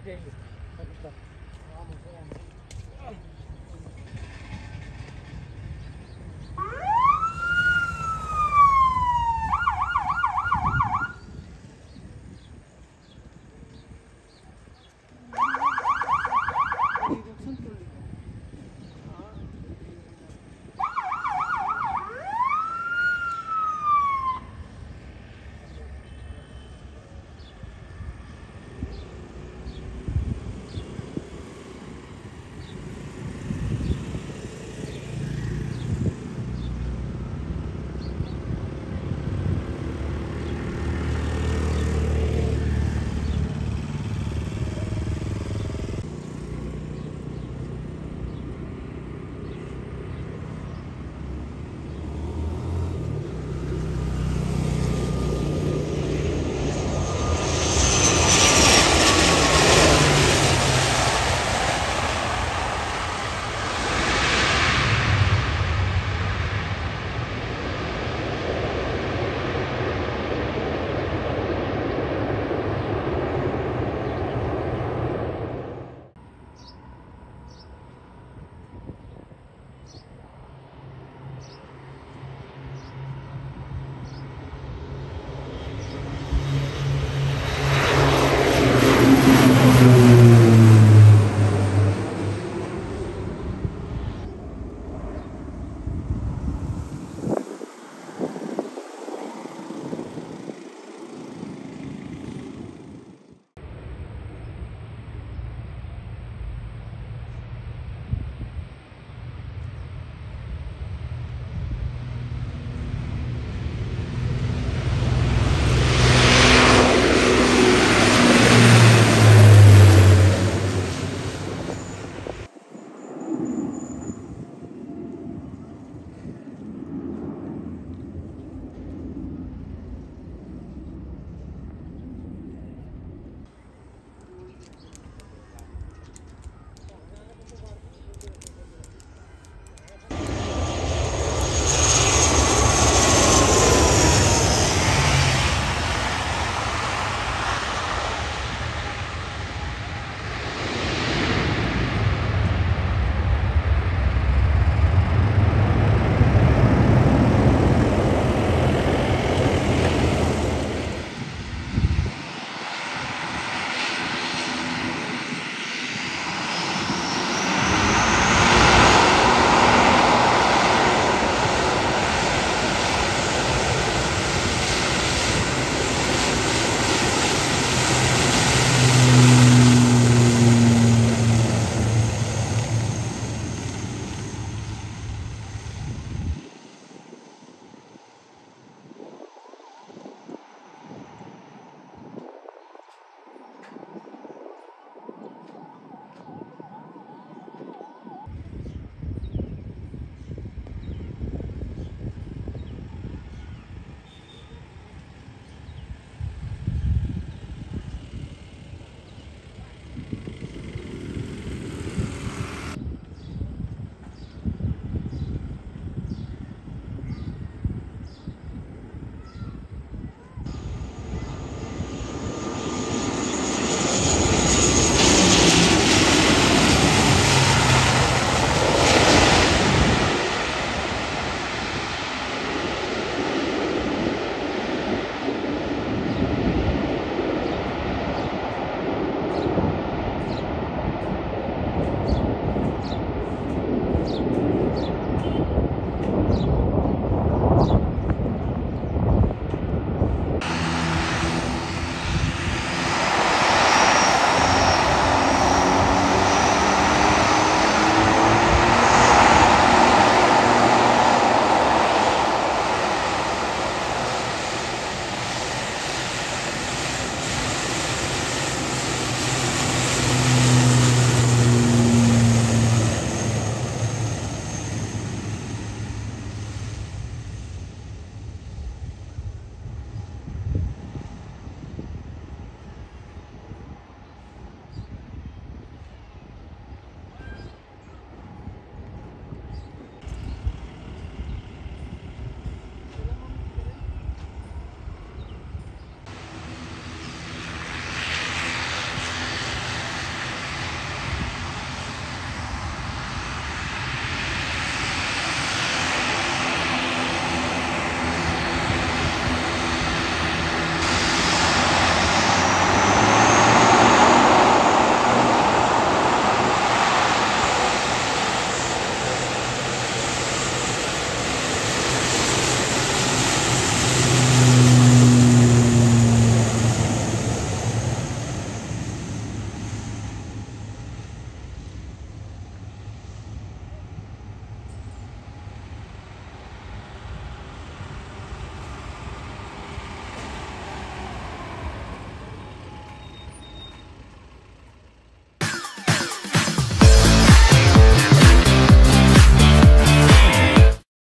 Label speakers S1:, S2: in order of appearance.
S1: fighting.